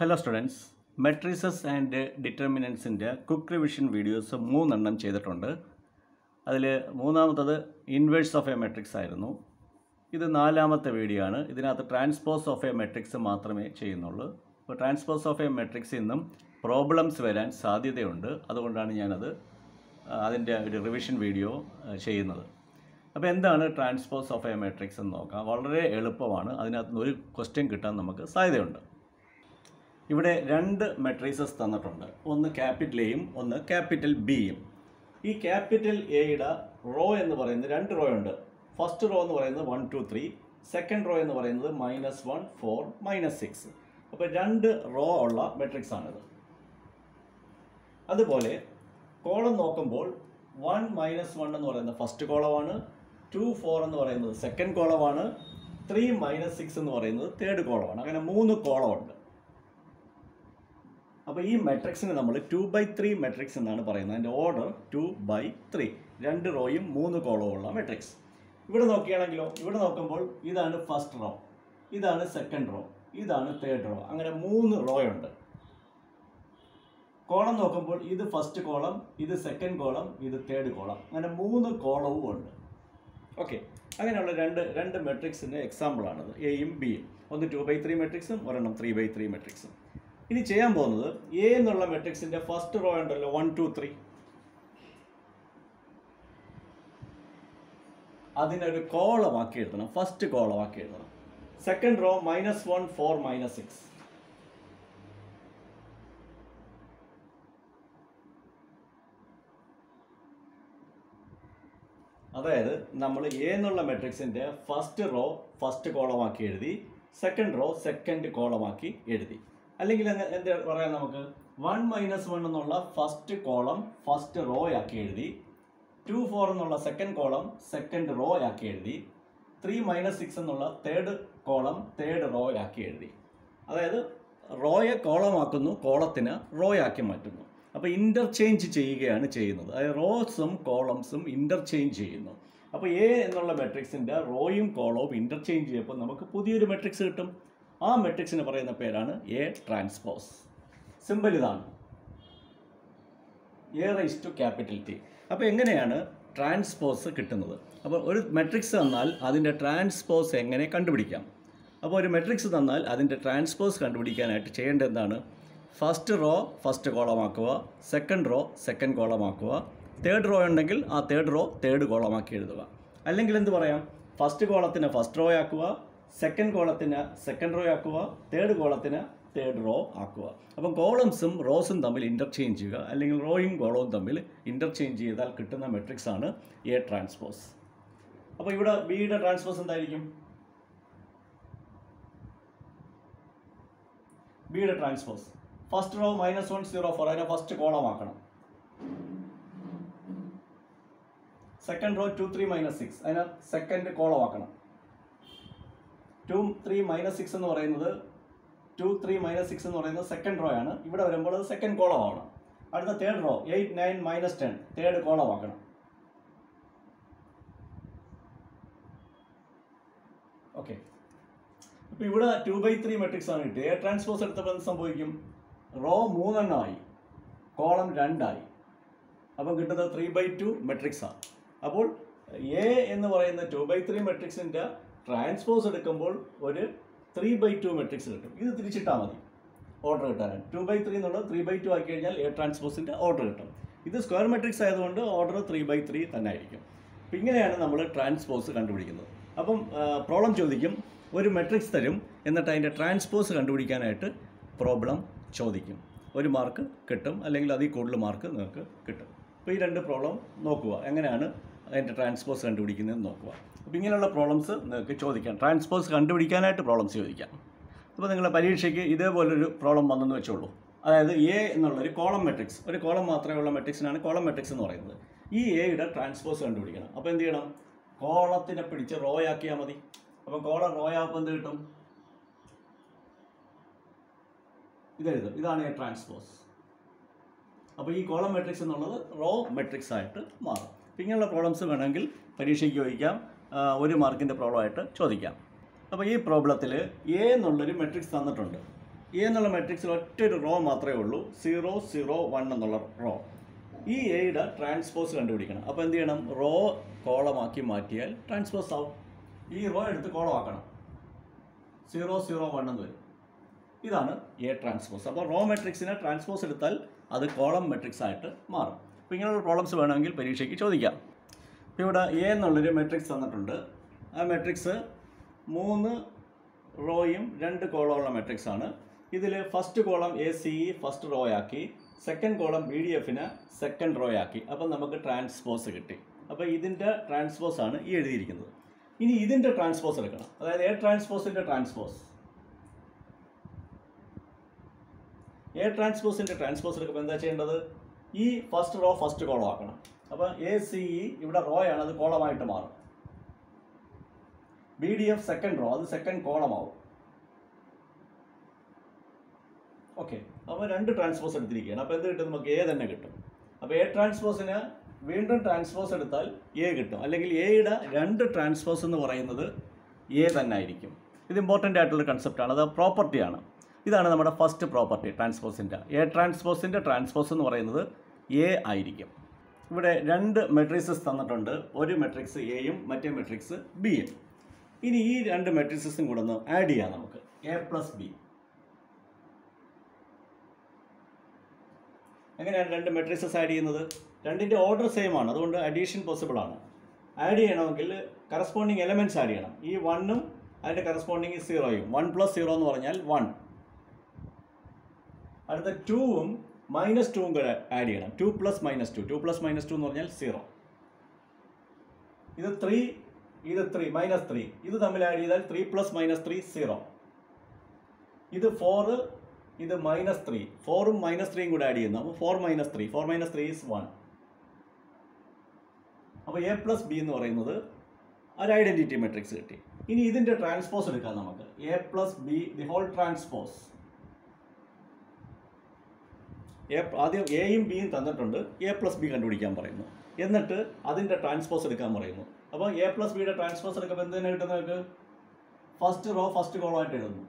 Hello students matrices and ഡിറ്റർമിനൻസിന്റെ quick revision videos മൂന്നെണ്ണം ചെയ്തിട്ടുണ്ട്. അതിൽ മൂന്നാമത്തത് ഇൻവേഴ്സ് ഓഫ് എ മെട്രിക്സ് ആയിരുന്നു. ഇത് നാലാമത്തെ വീഡിയോ ആണ്. ഇതിനകത്ത് ട്രാൻസ്പോസ് ഓഫ് എ മെട്രിക്സ് മാത്രമേ ചെയ്യുന്നുള്ളൂ. അപ്പോൾ ട്രാൻസ്പോസ് ഓഫ് എ മെട്രിക്സിൽ നിന്നും പ്രോബ്ലംസ് വരാൻ സാധ്യതയുണ്ട്. അതുകൊണ്ടാണ് ഞാനത് അതിന്റെ ഒരു റിവിഷൻ വീഡിയോ ചെയ്യുന്നത്. അപ്പോൾ എന്താണ് ട്രാൻസ്പോസ് ഓഫ് എ മെട്രിക്സ് എന്ന് നോക്കാം. വളരെ എളുപ്പമാണ്. അതിനകത്തുനിന്ന് ഒരു ക്വസ്റ്റ്യൻ കിട്ടാൻ നമുക്ക് സാധ്യതയുണ്ട്. ഇവിടെ രണ്ട് മെട്രീസസ് തന്നിട്ടുണ്ട്. ഒന്ന് ക്യാപിറ്റൽ എയും ഒന്ന് ക്യാപിറ്റൽ ബിയും ഈ ക്യാപിറ്റൽ എയുടെ റോ എന്ന് പറയുന്നത് രണ്ട് റോ ഉണ്ട്. ഫസ്റ്റ് റോ എന്ന് പറയുന്നത് one two three second row എന്ന് പറയുന്നത് minus one four minus six അപ്പോൾ രണ്ട് റോ ഉള്ള മെട്രിക്സ് ആണിത്. അതുപോലെ കോളം നോക്കുമ്പോൾ വൺ മൈനസ് വൺ എന്ന് പറയുന്നത് ഫസ്റ്റ് കോളമാണ് ടു ഫോർ എന്ന് പറയുന്നത് സെക്കൻഡ് കോളമാണ് ത്രീ മൈനസ് സിക്സ് എന്ന് പറയുന്നത് തേർഡ് കോളമാണ്. അങ്ങനെ മൂന്ന് കോളമുണ്ട്. അപ്പോൾ ഈ മെട്രിക്സിന് നമ്മൾ ടു ബൈ ത്രീ മെട്രിക്സ് എന്നാണ് പറയുന്നത്. അതിന്റെ ഓർഡർ ടു ബൈ ത്രീ രണ്ട് റോയും മൂന്ന് കോളവും ഉള്ള മെട്രിക്സ് ഇവിടെ നോക്കുകയാണെങ്കിലോ ഇവിടെ നോക്കുമ്പോൾ ഇതാണ് ഫസ്റ്റ് റോ ഇതാണ് സെക്കൻഡ് റോ ഇതാണ് തേർഡ് റോ അങ്ങനെ മൂന്ന് റോ ഉണ്ട്. കോളം നോക്കുമ്പോൾ ഇത് ഫസ്റ്റ് കോളം ഇത് സെക്കൻഡ് കോളം ഇത് തേർഡ് കോളം അങ്ങനെ മൂന്ന് കോളവും ഉണ്ട്. ഓക്കെ അങ്ങനെയുള്ള രണ്ട് രണ്ട് മെട്രിക്സിന്റെ എക്സാമ്പിളാണത് എയും ബിയും ഒന്ന് ടു ബൈ ത്രീ മെട്രിക്സും ഒരെണ്ണം ത്രീ ബൈ ത്രീ മെട്രിക്സും ഇനി ചെയ്യാൻ പോകുന്നത് എ എന്നുള്ള മെട്രിക്സിന്റെ ഫസ്റ്റ് റോ ഉണ്ടല്ലോ വൺ ടു ത്രീ അതിനൊരു കോളമാക്കി എഴുതണം ഫസ്റ്റ് കോളമാക്കി എഴുതണം. Second row minus one four minus six അതായത് നമ്മൾ എ എന്നുള്ള മെട്രിക്സിന്റെ ഫസ്റ്റ് റോ ഫസ്റ്റ് കോളമാക്കി എഴുതി സെക്കൻഡ് റോ സെക്കൻഡ് കോളമാക്കി എഴുതി. അല്ലെങ്കിൽ എന്താ പറയാം നമുക്ക്? വൺ മൈനസ് വൺ എന്നുള്ള ഫസ്റ്റ് കോളം ഫസ്റ്റ് റോ ആക്കി എഴുതി. ടു ഫോർ എന്നുള്ള സെക്കൻഡ് കോളം സെക്കൻഡ് റോ ആക്കി എഴുതി. ത്രീ മൈനസ് സിക്സ് എന്നുള്ള തേർഡ് കോളം തേർഡ് റോ ആക്കി എഴുതി. അതായത് റോയെ കോളമാക്കുന്നു കോളത്തിന് റോ ആക്കി മാറ്റുന്നു. അപ്പോൾ ഇന്റർചേഞ്ച് ചെയ്യുകയാണ് ചെയ്യുന്നത്. അതായത് റോസും കോളംസും ഇന്റർചേഞ്ച് ചെയ്യുന്നു. അപ്പോൾ എ എന്നുള്ള മെട്രിക്സിന്റെ റോയും കോളവും ഇന്റർചേഞ്ച് ചെയ്യുമ്പോൾ നമുക്ക് പുതിയൊരു മെട്രിക്സ് കിട്ടും. ആ മെട്രിക്സിന് പറയുന്ന പേരാണ് എ ട്രാൻസ്പോസ് സിമ്പിൾ ഇതാണ്. A raise to capital T അപ്പോൾ എങ്ങനെയാണ് ട്രാൻസ്പോസ് കിട്ടുന്നത്? അപ്പോൾ ഒരു മെട്രിക്സ് തന്നാൽ അതിന്റെ ട്രാൻസ്പോസ് എങ്ങനെ കണ്ടുപിടിക്കാം? അപ്പോൾ ഒരു മെട്രിക്സ് തന്നാൽ അതിന്റെ ട്രാൻസ്പോസ് കണ്ടുപിടിക്കാനായിട്ട് ചെയ്യേണ്ടത് എന്താണ്? ഫസ്റ്റ് റോ ഫസ്റ്റ് കോളമാക്കുക. സെക്കൻഡ് റോ സെക്കൻഡ് കോളമാക്കുക. തേർഡ് റോ ഉണ്ടെങ്കിൽ ആ തേർഡ് റോ തേർഡ് കോളമാക്കി എഴുതുക. അല്ലെങ്കിൽ എന്ത് പറയാം? ഫസ്റ്റ് കോളത്തിനെ ഫസ്റ്റ് റോ ആക്കുക. സെക്കൻഡ് കോളത്തിന് സെക്കൻഡ് റോ ആക്കുക തേർഡ് കോളത്തിന് തേർഡ് റോ ആക്കുക. അപ്പം കോളംസും റോസും തമ്മിൽ ഇന്റർചേഞ്ച് ചെയ്യുക. അല്ലെങ്കിൽ റോയും കോളവും തമ്മിൽ ഇന്റർചേഞ്ച് ചെയ്താൽ കിട്ടുന്ന മെട്രിക്സ് ആണ് എ ട്രാൻസ്പോസ് അപ്പോൾ ഇവിടെ ബിയുടെ ട്രാൻസ്പോസ് എന്തായിരിക്കും? ബിയുടെ transpose first row minus one zero four അതിനെ ഫസ്റ്റ് കോളം ആക്കണം. Second row two three minus six അതിനെ സെക്കൻഡ് കോളം ആക്കണം. ടു ത്രീ മൈനസ് സിക്സ് എന്ന് പറയുന്നത് ടു ത്രീ മൈനസ് സിക്സ് എന്ന് പറയുന്നത് സെക്കൻഡ് റോ ആണ്. ഇവിടെ വരുമ്പോൾ അത് സെക്കൻഡ് കോളം ആവണം. അടുത്ത third row eight nine minus ten third column ആക്കണം. ഓക്കെ അപ്പോൾ ഇവിടെ ടു ബൈ ത്രീ മെട്രിക്സ് ആണ്. കിട്ടിയത് എ ട്രാൻസ്പോസ് എടുത്തപ്പോൾ എന്ത് സംഭവിക്കും? റോ മൂന്നെണ്ണമായി. കോളം രണ്ടായി. അപ്പം കിട്ടുന്നത് ത്രീ ബൈ ടു മെട്രിക്സാണ് ആണ്. അപ്പോൾ എ എന്ന് പറയുന്ന ടു ബൈ ത്രീ മെട്രിക്സിന്റെ ട്രാൻസ്പോസ് എടുക്കുമ്പോൾ ഒരു ത്രീ ബൈ ടു മെട്രിക്സ് കിട്ടും. ഇത് തിരിച്ചിട്ടാൽ മതി. ഓർഡർ കിട്ടാനാണ് ടു ബൈ ത്രീ എന്നുള്ളത് ത്രീ ബൈ ടു ആക്കി കഴിഞ്ഞാൽ എ ട്രാൻസ്പോസിന്റെ ഓർഡർ കിട്ടും. ഇത് സ്ക്വയർ മെട്രിക്സ് ആയതുകൊണ്ട് ഓർഡർ ത്രീ ബൈ ത്രീ തന്നെ ആയിരിക്കും. അപ്പം ഇങ്ങനെയാണ് നമ്മൾ ട്രാൻസ്പോസ് കണ്ടുപിടിക്കുന്നത്. അപ്പം പ്രോബ്ലം ചോദിക്കും. ഒരു മെട്രിക്സ് തരും. എന്നിട്ട് അതിന്റെ ട്രാൻസ്പോസ് കണ്ടുപിടിക്കാനായിട്ട് പ്രോബ്ലം ചോദിക്കും. ഒരു മാർക്ക് കിട്ടും. അല്ലെങ്കിൽ അതിൽ കൂടുതൽ മാർക്ക് നിങ്ങൾക്ക് കിട്ടും. അപ്പോൾ ഈ രണ്ട് പ്രോബ്ലം നോക്കുക. എങ്ങനെയാണ് അതിന്റെ ട്രാൻസ്പോസ് കണ്ടുപിടിക്കുന്നതെന്ന് നോക്കുക. അപ്പോൾ ഇങ്ങനെയുള്ള പ്രോബ്ലംസ് നിങ്ങൾക്ക് ചോദിക്കാം. ട്രാൻസ്പോസ് കണ്ടുപിടിക്കാനായിട്ട് പ്രോബ്ലംസ് ചോദിക്കാം. അപ്പോൾ നിങ്ങളുടെ പരീക്ഷയ്ക്ക് ഇതേപോലൊരു പ്രോബ്ലം വന്നെന്ന് വെച്ചോളൂ. അതായത് എ എന്നുള്ള ഒരു കോളം മെട്രിക്സ് ഒരു കോളം മാത്രമേ ഉള്ള മെട്രിക്സിനാണ് കോളം മെട്രിക്സ് എന്ന് പറയുന്നത്. ഈ എയുടെ ട്രാൻസ്പോസ് കണ്ടുപിടിക്കണം. അപ്പോൾ എന്ത് ചെയ്യണം? കോളത്തിനെ പിടിച്ച് റോ ആക്കിയാൽ മതി. അപ്പോൾ കോളം റോ ആകുമ്പോൾ എന്ത് കിട്ടും? ഇതെഴുതും ഇതാണ് എ ട്രാൻസ്പോസ് അപ്പോൾ ഈ കോളം മെട്രിക്സ് എന്നുള്ളത് റോ മെട്രിക്സ് ആയിട്ട് മാറും. ഇങ്ങനെയുള്ള പ്രോബ്ലംസ് വേണമെങ്കിൽ പരീക്ഷയ്ക്ക് ചോദിക്കാം. ഒരു മാർക്കിന്റെ പ്രോബ്ലമായിട്ട് ചോദിക്കാം. അപ്പോൾ ഈ പ്രോബ്ലത്തിൽ എ എന്നുള്ളൊരു മെട്രിക്സ് തന്നിട്ടുണ്ട്. എ എന്നുള്ള മെട്രിക്സിൽ ഒറ്റൊരു റോ മാത്രമേ ഉള്ളൂ. സീറോ സീറോ വൺ എന്നുള്ള റോ ഈ എയുടെ ട്രാൻസ്പോസ് കണ്ടുപിടിക്കണം. അപ്പോൾ എന്ത് ചെയ്യണം? റോ കോളമാക്കി മാറ്റിയാൽ ട്രാൻസ്പോസ് ആവും. ഈ റോ എടുത്ത് കോളമാക്കണം. സീറോ സീറോ വൺ എന്ന് വരും. ഇതാണ് എ ട്രാൻസ്പോസ് അപ്പോൾ റോ മെട്രിക്സിനെ ട്രാൻസ്പോസ് എടുത്താൽ അത് കോളം മെട്രിക്സ് ആയിട്ട് മാറും. അപ്പോൾ ഇങ്ങനെയുള്ള പ്രോബ്ലംസ് വേണമെങ്കിൽ പരീക്ഷയ്ക്ക് ചോദിക്കാം. അപ്പോൾ ഇവിടെ എ എന്നുള്ളൊരു മെട്രിക്സ് തന്നിട്ടുണ്ട്. ആ മെട്രിക്സ് മൂന്ന് റോയും രണ്ട് കോളമുള്ള മെട്രിക്സ് ആണ്. ഇതിൽ first column A C first row ആക്കി. സെക്കൻഡ് കോളം ബി ഡി എഫിന് സെക്കൻഡ് റോ ആക്കി. അപ്പോൾ നമുക്ക് ട്രാൻസ്പോസ് കിട്ടി. അപ്പോൾ ഇതിന്റെ ട്രാൻസ്പോസ് ആണ് ഈ എഴുതിയിരിക്കുന്നത്. ഇനി ഇതിന്റെ ട്രാൻസ്പോസ് എടുക്കണം. അതായത് എ ട്രാൻസ്പോസിന്റെ ട്രാൻസ്പോസ് എ ട്രാൻസ്പോസിന്റെ ട്രാൻസ്പോസ് എടുക്കുമ്പോൾ എന്താ ചെയ്യേണ്ടത്? ഈ ഫസ്റ്റ് റോ ഫസ്റ്റ് കോളം ആക്കണം. അപ്പോൾ എ സി ഇ ഇവിടെ റോ ആണ് അത് കോളമായിട്ട് മാറും. B D F second row അത് സെക്കൻഡ് കോളമാവും ഓക്കെ അപ്പോൾ രണ്ട് ട്രാൻസ്ഫോസ് എടുത്തിരിക്കുകയാണ്. അപ്പോൾ എന്ത് കിട്ടും? നമുക്ക് എ തന്നെ കിട്ടും. അപ്പോൾ എ ട്രാൻസ്ഫോസിന് വീണ്ടും ട്രാൻസ്ഫോസ് എടുത്താൽ എ കിട്ടും. അല്ലെങ്കിൽ എയുടെ രണ്ട് ട്രാൻസ്ഫോസ് എന്ന് പറയുന്നത് എ തന്നെ ആയിരിക്കും. ഇത് ഇമ്പോർട്ടന്റ് ആയിട്ടുള്ള കൺസെപ്റ്റാണ് അത് പ്രോപ്പർട്ടിയാണ് ഇതാണ് നമ്മുടെ ഫസ്റ്റ് പ്രോപ്പർട്ടി ട്രാൻസ്പോസിന്റെ എ ട്രാൻസ്പോസിന്റെ ട്രാൻസ്പോസ് എന്ന് പറയുന്നത് എ ആയിരിക്കും. ഇവിടെ രണ്ട് മെട്രിക്സസ് തന്നിട്ടുണ്ട്. ഒരു മെട്രിക്സ് എയും മറ്റേ മെട്രിക്സ് ബിയും ഇനി ഈ രണ്ട് മെട്രിക്സസും കൂടെ ഒന്ന് ആഡ് ചെയ്യാം നമുക്ക്. എ പ്ലസ് ബി എങ്ങനെയാണ് രണ്ട് മെട്രിക്സസ് ആഡ് ചെയ്യുന്നത്? രണ്ടിന്റെ ഓർഡർ സെയിം ആണ്. അതുകൊണ്ട് അഡീഷൻ പോസിബിൾ ആണ്. ആഡ് ചെയ്യണമെങ്കിൽ കറസ്പോണ്ടിങ് എലമെന്റ്സ് ആഡ് ചെയ്യണം. ഈ വണ്ണും അതിന്റെ കറസ്പോണ്ടിങ് സീറോയും വൺ പ്ലസ് സീറോ എന്ന് പറഞ്ഞാൽ വൺ അടുത്ത ടൂവും മൈനസ് ടൂവും കൂടെ ആഡ് ചെയ്യണം. Two plus minus two two plus minus two എന്ന് പറഞ്ഞാൽ സീറോ ഇത് ത്രീ ഇത് ത്രീ മൈനസ് ത്രീ ഇത് തമ്മിൽ ആഡ് ചെയ്താൽ three plus minus three zero ഇത് ഫോറ് ഇത് മൈനസ് ത്രീ ഫോറും മൈനസ് ത്രീയും കൂടെ ആഡ് ചെയ്യുന്നു. അപ്പോൾ four minus three four minus three is one അപ്പോൾ എ പ്ലസ് ബി എന്ന് പറയുന്നത് ഒരു ഐഡന്റിറ്റി മെട്രിക്സ് കിട്ടി. ഇനി ഇതിന്റെ ട്രാൻസ്പോസ് എടുക്കാം നമുക്ക്. A plus B the whole transpose A ആദ്യം എയും ബിയും തന്നിട്ടുണ്ട്. എ പ്ലസ് ബി കണ്ടുപിടിക്കാൻ പറയുന്നു. എന്നിട്ട് അതിന്റെ ട്രാൻസ്പോസ് എടുക്കാൻ പറയുന്നു. അപ്പോൾ എ പ്ലസ് ബിയുടെ ട്രാൻസ്പോസ് എടുക്കുമ്പോൾ എന്ത് തന്നെ കിട്ടും നിങ്ങൾക്ക്? ഫസ്റ്റ് റോ ഫസ്റ്റ് കോളമായിട്ട് എഴുതുന്നു.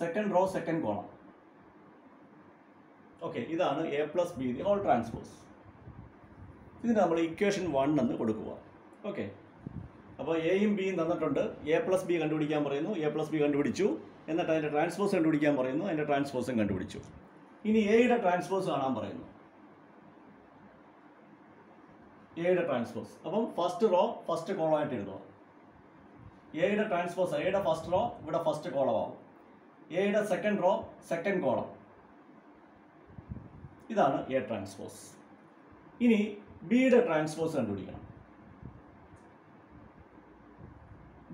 Second row second column okay ഇതാണ് A plus B whole transpose ഇതിന് നമ്മൾ ഇക്വേഷൻ വൺ എന്ന് കൊടുക്കുക. ഓക്കെ അപ്പോൾ എയും ബിയും തന്നിട്ടുണ്ട്. എ പ്ലസ് ബി കണ്ടുപിടിക്കാൻ പറയുന്നു. എ പ്ലസ് ബി കണ്ടുപിടിച്ചു. എന്നിട്ട് അതിന്റെ ട്രാൻസ്പോസ് കണ്ടുപിടിക്കാൻ പറയുന്നു. അതിന്റെ ട്രാൻസ്പോസും കണ്ടുപിടിച്ചു. ഇനി എയുടെ ട്രാൻസ്പോസ് കാണാൻ പറയുന്നു. എയുടെ ട്രാൻസ്പോസ് അപ്പം ഫസ്റ്റ് റോ ഫസ്റ്റ് കോളമായിട്ട് എഴുതുക. എയുടെ ട്രാൻസ്പോസ് എയുടെ ഫസ്റ്റ് റോ ഇവിടെ ഫസ്റ്റ് കോളമാവും എയുടെ സെക്കൻഡ് റോ സെക്കൻഡ് കോളം ഇതാണ് എ ട്രാൻസ്പോസ് ഇനി ബിയുടെ ട്രാൻസ്പോസ് കണ്ടുപിടിക്കണം.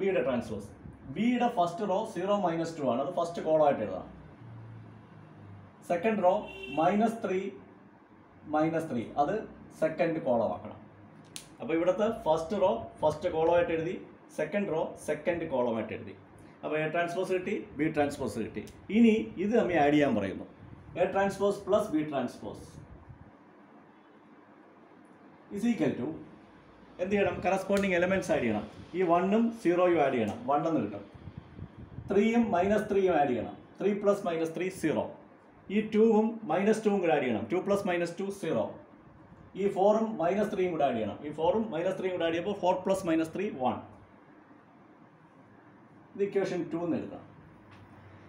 ബിയുടെ ട്രാൻസ്പോസ് ബിയുടെ first row zero minus two ആണ്. അത് ഫസ്റ്റ് കോളമായിട്ട് എഴുതാം. Second row minus three minus three അത് സെക്കൻഡ് കോളം ആക്കണം. അപ്പോൾ ഇവിടുത്തെ ഫസ്റ്റ് റോ ഫസ്റ്റ് കോളമായിട്ട് എഴുതി. സെക്കൻഡ് റോ സെക്കൻഡ് കോളമായിട്ട് എഴുതി. അപ്പോൾ എ ട്രാൻസ്പോസ് കിട്ടി ബി ട്രാൻസ്പോസ് കിട്ടി. ഇനി ഇത് നമ്മൾ ആഡ് ചെയ്യാൻ പറയുന്നു. A transpose plus B transpose is equal to എന്ത് ചെയ്യണം? കറസ്പോണ്ടിങ് എലമെന്റ്സ് ആഡ് ചെയ്യണം. ഈ വണ്ണും സീറോയും ആഡ് ചെയ്യണം. വണ്ണെന്ന് കിട്ടും. ത്രീയും മൈനസ് ത്രീയും ആഡ് ചെയ്യണം. Three plus minus three zero ഈ ടൂവും മൈനസ് ടൂവും കൂടെ ആഡ് ചെയ്യണം. Two plus minus two zero ഈ ഫോറും മൈനസ് ത്രീയും കൂടെ ആഡ് ചെയ്യണം. ഈ ഫോറും മൈനസ് ത്രീയും കൂടെ ആഡ് ചെയ്യുമ്പോൾ four plus minus three one ഇത് ഇക്വേഷൻ ടു എന്ന് എഴുതാം.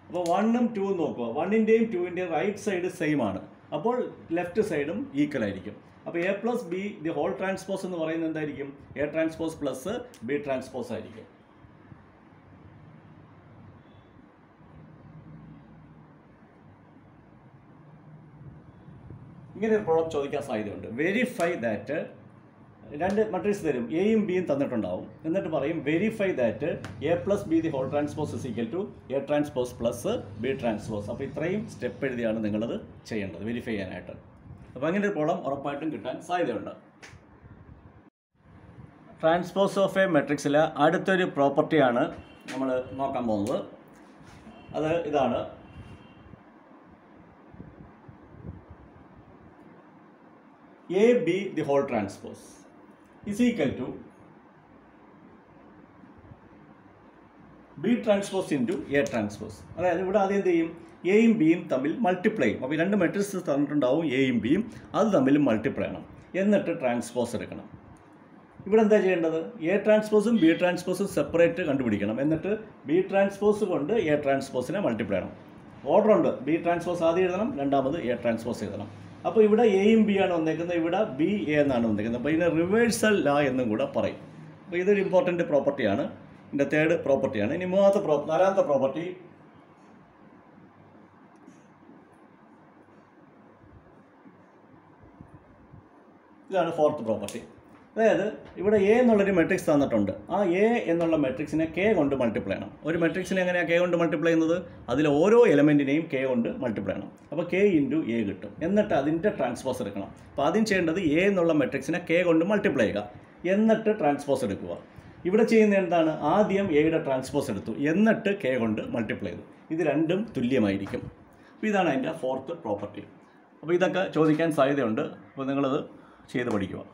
അപ്പോൾ വണ്ണും ടൂവും നോക്കുക. വണ്ണിന്റെയും ടൂവിന്റെയും റൈറ്റ് സൈഡ് സെയിം ആണ്. അപ്പോൾ ലെഫ്റ്റ് സൈഡും ഈക്വൽ ആയിരിക്കും. അപ്പോൾ A plus B the whole transpose എന്ന് പറയുന്നത് എന്തായിരിക്കും? A transpose plus B transpose ആയിരിക്കും. ഇങ്ങനെ ഒരു പ്രോബ്ലം ചോദിക്കാൻ സാധ്യതയുണ്ട്. വെരിഫൈ ദാറ്റ് രണ്ട് മട്രിക്സ് തരും. എയും ബിയും തന്നിട്ടുണ്ടാവും. എന്നിട്ട് പറയും verify that A plus B the whole transpose is equal to A transpose plus B transpose അപ്പോൾ ഇത്രയും സ്റ്റെപ്പ് എഴുതിയാണ് നിങ്ങളത് ചെയ്യേണ്ടത് വെരിഫൈ ചെയ്യാനായിട്ട്. അപ്പോൾ അങ്ങനെ ഒരു പ്രോബ്ലം ഉറപ്പായിട്ടും കിട്ടാൻ സാധ്യതയുണ്ട്. ട്രാൻസ്പോസ് ഓഫ് എ മെട്രിക്സിലെ അടുത്തൊരു പ്രോപ്പർട്ടിയാണ് നമ്മൾ നോക്കാൻ പോകുന്നത്. അത് ഇതാണ്. A B the whole transpose is equal to B transpose into A transpose അതായത് ഇവിടെ ആദ്യം എന്ത് ചെയ്യും? എയും ബിയും തമ്മിൽ മൾട്ടിപ്ലൈ ചെയ്യും. അപ്പോൾ രണ്ട് മെട്രിക്സ് തന്നിട്ടുണ്ടാവും എയും ബിയും അത് തമ്മിൽ മൾട്ടിപ്ലൈ ചെയ്യണം. എന്നിട്ട് ട്രാൻസ്പോസ് എടുക്കണം. ഇവിടെ എന്താ ചെയ്യേണ്ടത്? എ ട്രാൻസ്പോസും ബി ട്രാൻസ്പോസും സെപ്പറേറ്റ് കണ്ടുപിടിക്കണം. എന്നിട്ട് ബി ട്രാൻസ്പോസ് കൊണ്ട് എ ട്രാൻസ്പോസിനെ മൾട്ടിപ്ലൈ ചെയ്യണം. ഓർഡർ ഉണ്ട്. ബി ട്രാൻസ്പോസ് ആദ്യം എഴുതണം. രണ്ടാമത് എ ട്രാൻസ്പോസ് എഴുതണം. അപ്പോൾ ഇവിടെ എയും ബി ആണ് വന്നേക്കുന്നത്. ഇവിടെ ബി എ എന്നാണ് വന്നേക്കുന്നത്. അപ്പോൾ ഇതിനെ റിവേഴ്സൽ ലാ എന്നും കൂടെ പറയും. അപ്പോൾ ഇതൊരു ഇമ്പോർട്ടന്റ് പ്രോപ്പർട്ടിയാണ് ഇതിന്റെ തേർഡ് പ്രോപ്പർട്ടിയാണ് ഇനി മൂന്നാമത്തെ പ്രോ നാലാമത്തെ പ്രോപ്പർട്ടി ഇതാണ് ഫോർത്ത് പ്രോപ്പർട്ടി അതായത് ഇവിടെ എ എന്നുള്ളൊരു മെട്രിക്സ് തന്നിട്ടുണ്ട്. ആ എ എന്നുള്ള മെട്രിക്സിനെ കെ കൊണ്ട് മൾട്ടിപ്ലൈ ചെയ്യണം. ഒരു മെട്രിക്സിനെ എങ്ങനെയാണ് കെ കൊണ്ട് മൾട്ടിപ്ലൈ ചെയ്യുന്നത്? അതിലെ ഓരോ എലമെന്റിനെയും കെ കൊണ്ട് മൾട്ടിപ്ലൈ ചെയ്യണം. അപ്പോൾ കെ ഇന്റു എ കിട്ടും. എന്നിട്ട് അതിന്റെ ട്രാൻസ്പോസ് എടുക്കണം. അപ്പോൾ ആദ്യം ചെയ്യേണ്ടത് എ എന്നുള്ള മെട്രിക്സിനെ കെ കൊണ്ട് മൾട്ടിപ്ലൈ ചെയ്യുക. എന്നിട്ട് ട്രാൻസ്പോസ് എടുക്കുക. ഇവിടെ ചെയ്യുന്ന എന്താണ്? ആദ്യം എയുടെ ട്രാൻസ്പോസ് എടുത്തു. എന്നിട്ട് കെ കൊണ്ട് മൾട്ടിപ്ലൈ ചെയ്തു. ഇത് രണ്ടും തുല്യമായിരിക്കും. അപ്പോൾ ഇതാണ് അതിന്റെ ഫോർത്ത് പ്രോപ്പർട്ടി അപ്പോൾ ഇതൊക്കെ ചോദിക്കാൻ സാധ്യതയുണ്ട്. അപ്പോൾ നിങ്ങളത് ചെയ്ത് പഠിക്കുക.